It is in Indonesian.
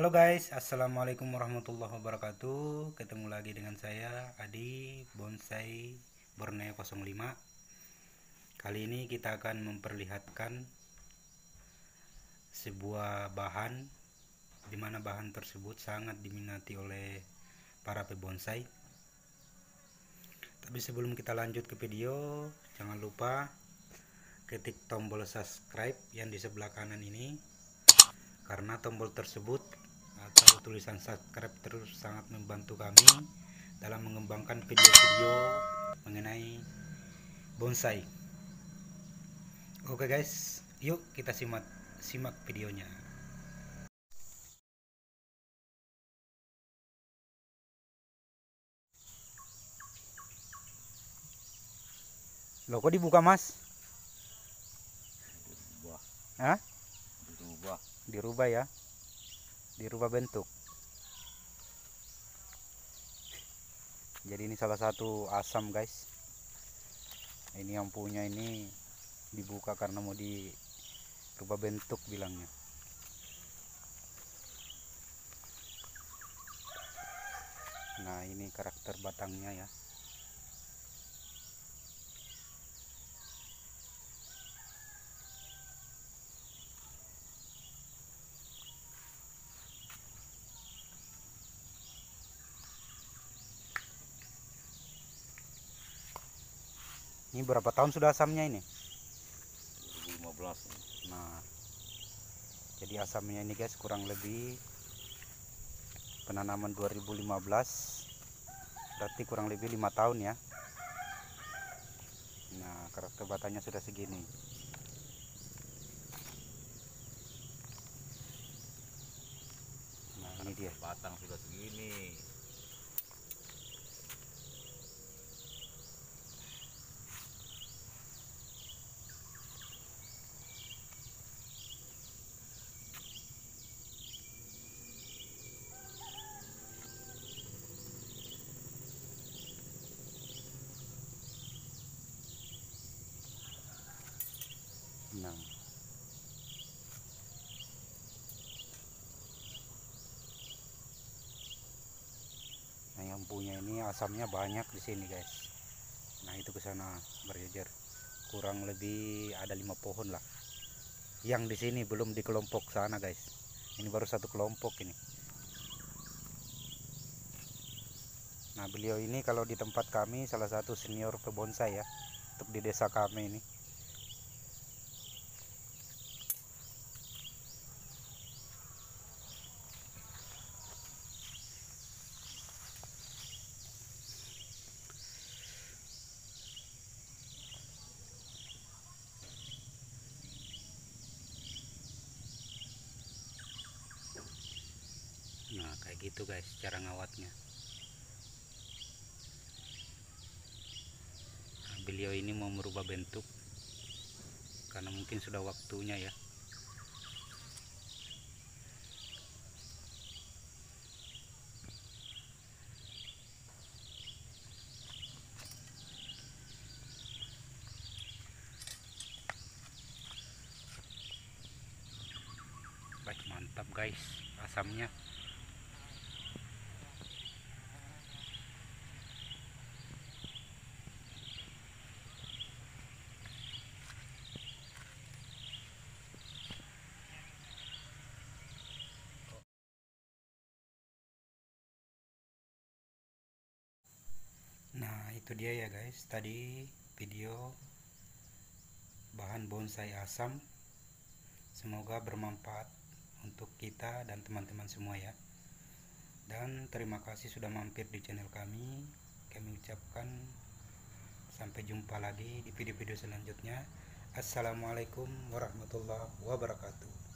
Halo guys, Assalamualaikum warahmatullahi wabarakatuh. Ketemu lagi dengan saya Adi Bonsai Borneo 05 Kali ini kita akan memperlihatkan Sebuah bahan Di mana bahan tersebut sangat diminati oleh para pebonsai. Tapi sebelum kita lanjut ke video Jangan lupa ketik tombol subscribe yang di sebelah kanan ini karena tombol tersebut atau tulisan subscribe terus sangat membantu kami dalam mengembangkan video-video mengenai bonsai oke guys yuk kita simak simak videonya Loh kok dibuka mas? Dirubah. Hah? Dirubah. Dirubah ya? Dirubah bentuk. Jadi ini salah satu asam guys. Ini yang punya ini dibuka karena mau dirubah bentuk bilangnya. Nah ini karakter batangnya ya. Ini berapa tahun sudah asamnya ini? 2015 Nah, jadi asamnya ini guys kurang lebih penanaman 2015 berarti kurang lebih lima tahun ya. Nah, karakter batangnya sudah segini. Nah, ini dia. batang sudah segini Nah, Nah, yang punya ini asamnya banyak di sini, guys. Nah, itu ke sana berjejer. Kurang lebih ada lima pohon lah. Yang di sini belum di kelompok sana, guys. Ini baru satu kelompok ini. Nah, beliau ini kalau di tempat kami salah satu senior pebonsai ya untuk di desa kami ini. Gitu guys cara ngawatnya. Nah, beliau ini mau merubah bentuk karena mungkin sudah waktunya ya. Mantap guys asamnya. Itu dia ya guys. Tadi video bahan bonsai asam. Semoga bermanfaat untuk kita dan teman-teman semua ya. Dan terima kasih sudah mampir di channel kami. Kami ucapkan sampai jumpa lagi di video-video selanjutnya. Assalamualaikum warahmatullahi wabarakatuh.